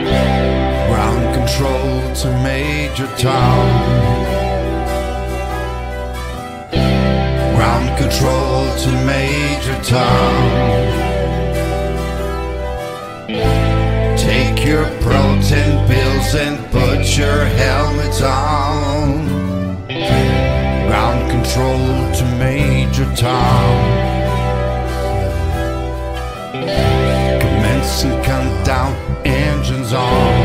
Ground control to Major Tom. Ground control to Major Tom. Take your protein pills and put your helmets on. Ground control to Major Tom. Commence and countdown, on.